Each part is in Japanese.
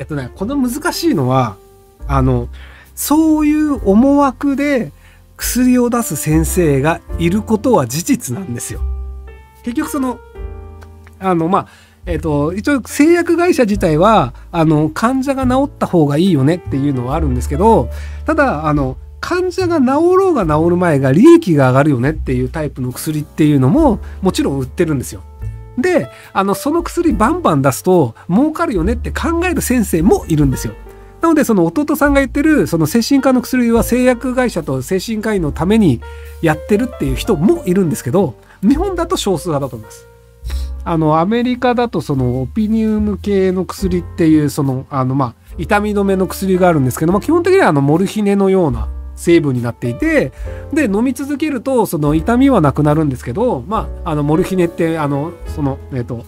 えっとね、この難しいのは、あの、そういう思惑で薬を出す先生がいることは事実なんですよ。結局その、あの、まあ、えっと、一応製薬会社自体は、あの、患者が治った方がいいよねっていうのはあるんですけど、ただ、あの、患者が治ろうが治る前が利益が上がるよねっていうタイプの薬っていうのももちろん売ってるんですよ。で、あの、その薬バンバン出すと儲かるよねって考える先生もいるんですよ。なので、その弟さんが言ってる、その精神科の薬は製薬会社と精神科医のためにやってるっていう人もいるんですけど、日本だと少数派だと思います。あの、アメリカだとそのオピニウム系の薬っていう、その、あの、まあ、痛み止めの薬があるんですけども、基本的にはあの、モルヒネのような成分になっていてで飲み続けるとその痛みはなくなるんですけどまああのモルヒネってあのそのえっ、と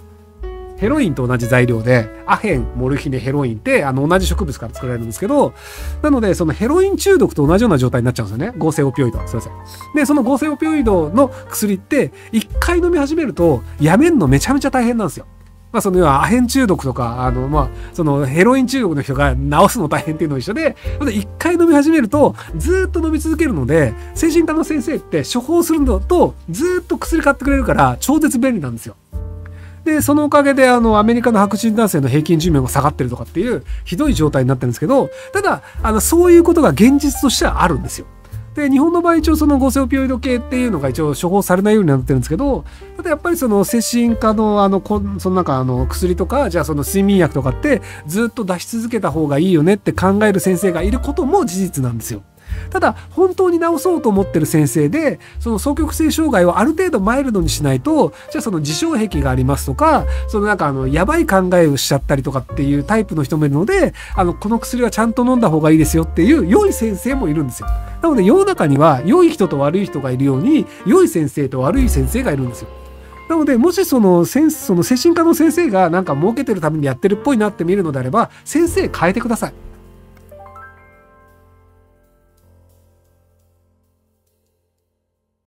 ヘロインと同じ材料でアヘンモルヒネヘロインってあの同じ植物から作られるんですけどなのでそのヘロイン中毒と同じような状態になっちゃうんですよね。合成オピオイドすいません。でその合成オピオイドの薬って1回飲み始めるとやめんのめちゃめちゃ大変なんですよ。まあ、その要はアヘン中毒とか、あの、まあ、そのヘロイン中毒の人が治すの大変っていうのと一緒で、一回飲み始めると、ずっと飲み続けるので、精神科の先生って処方するのと、ずっと薬買ってくれるから、超絶便利なんですよ。で、そのおかげで、あの、アメリカの白人男性の平均寿命が下がってるとかっていう、ひどい状態になってるんですけど、ただ、あの、そういうことが現実としてはあるんですよ。で日本の場合一応その合成オピオイド系っていうのが一応処方されないようになってるんですけどただやっぱりその精神科のあのこその中あの薬とかじゃあその睡眠薬とかってずっと出し続けた方がいいよねって考える先生がいることも事実なんですよ。ただ本当に治そうと思ってる先生でその双極性障害をある程度マイルドにしないとじゃあその自傷癖がありますとかそのなんかあのやばい考えをしちゃったりとかっていうタイプの人もいるのであのこの薬はちゃんと飲んだ方がいいですよっていう良い先生もいるんですよ。なので世の中には良い人と悪い人がいるように良い先生と悪い先生がいるんですよ。なので、もしその、その精神科の先生がなんか儲けてるためにやってるっぽいなって見るのであれば、先生変えてください。